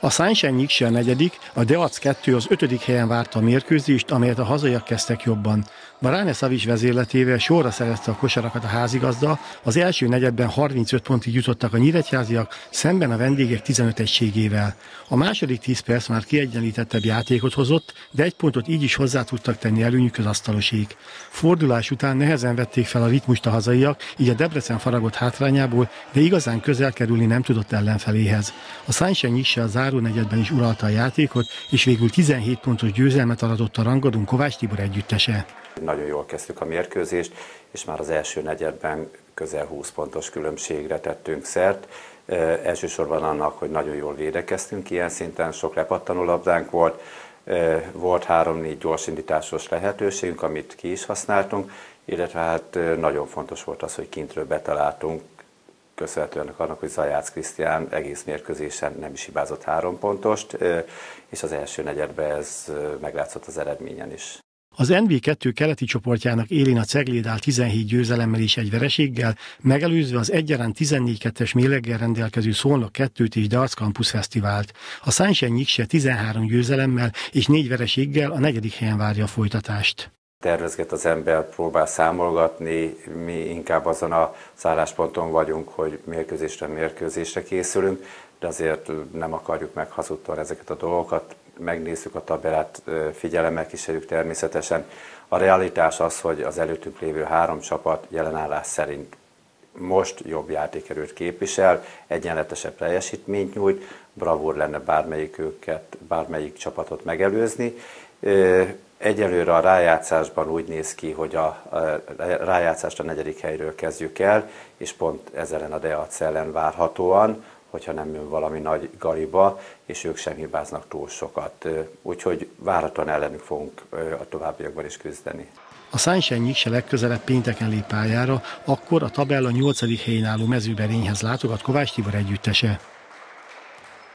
A Sunshine Nyikse a negyedik, a Deac 2 az ötödik helyen várta a mérkőzést, amelyet a hazaiak kezdtek jobban. Baráne Szavics vezérletével sorra szerezte a kosarakat a házigazda, az első negyedben 35 pontig jutottak a nyíregyháziak, szemben a vendégek 15 egységével. A második 10 perc már kiegyenlítettebb játékot hozott, de egy pontot így is hozzá tudtak tenni előnyük az asztalosék. Fordulás után nehezen vették fel a ritmust a hazaiak, így a Debrecen faragott hátrányából, de igazán közel kerülni nem tudott ellenfeléhez. A Sunshine az záró is uralta a játékot, és végül 17 pontos győzelmet aratott a rangadón Kovács Tibor együttese. Nagyon jól kezdtük a mérkőzést, és már az első negyedben közel 20 pontos különbségre tettünk szert. E, elsősorban annak, hogy nagyon jól védekeztünk ilyen szinten, sok lepattanó labdánk volt, e, volt három-négy gyorsindításos lehetőségünk, amit ki is használtunk, illetve hát nagyon fontos volt az, hogy kintről betaláltunk köszönhetően annak, hogy Zajács Krisztián egész mérkőzésen nem is hibázott három pontost, és az első negyedben ez meglátszott az eredményen is. Az NB2 keleti csoportjának élén a Cegléd áll 17 győzelemmel és egy vereséggel, megelőzve az egyaránt 14-2-es méleggel rendelkező Szolnok 2 és Darts Campus Fesztivált. A Sunshine Nyikse 13 győzelemmel és 4 vereséggel a negyedik helyen várja a folytatást tervezget az ember, próbál számolgatni, mi inkább azon a szállásponton vagyunk, hogy mérkőzésre mérkőzésre készülünk, de azért nem akarjuk meghazudtolni ezeket a dolgokat, megnézzük a tabellát, figyelemmel kísérjük természetesen. A realitás az, hogy az előttünk lévő három csapat jelenállás szerint most jobb játékerőt képvisel, egyenletesebb teljesítményt nyújt, bravúr lenne bármelyik őket, bármelyik csapatot megelőzni. Egyelőre a rájátszásban úgy néz ki, hogy a, a rájátszást a negyedik helyről kezdjük el, és pont ezzel a Deac ellen várhatóan, hogyha nem jön valami nagy galiba, és ők sem hibáznak túl sokat. Úgyhogy várhatóan ellenük fogunk a továbbiakban is küzdeni. A Sunshine se legközelebb pénteken lép pályára, akkor a tabella 8. helyén álló mezőberényhez látogat Kovács Tibor együttese.